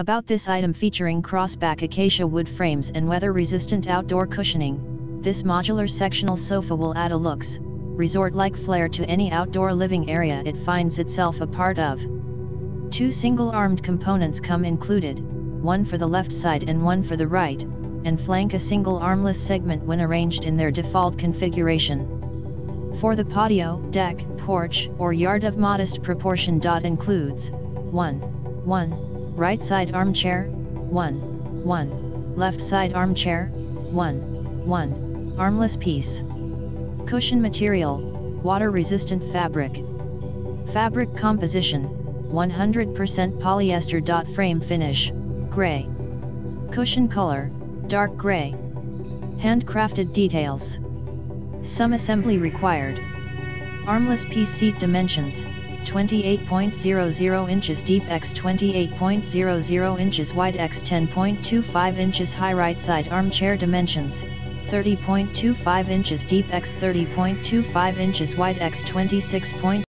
About this item featuring crossback acacia wood frames and weather-resistant outdoor cushioning, this modular sectional sofa will add a luxe, resort-like flair to any outdoor living area it finds itself a part of. Two single-armed components come included, one for the left side and one for the right, and flank a single armless segment when arranged in their default configuration. For the patio, deck, porch, or yard of modest proportion. Dot includes 1. 1. Right side armchair, 1. 1. Left side armchair, 1. 1. Armless piece. Cushion material, water-resistant fabric. Fabric composition, 100% polyester. Frame finish, gray. Cushion color, dark gray. Handcrafted details. Some assembly required. Armless piece seat dimensions, 28.00 inches deep x 28.00 inches wide x 10.25 inches high right side armchair dimensions, 30.25 inches deep x 30.25 inches wide x 26.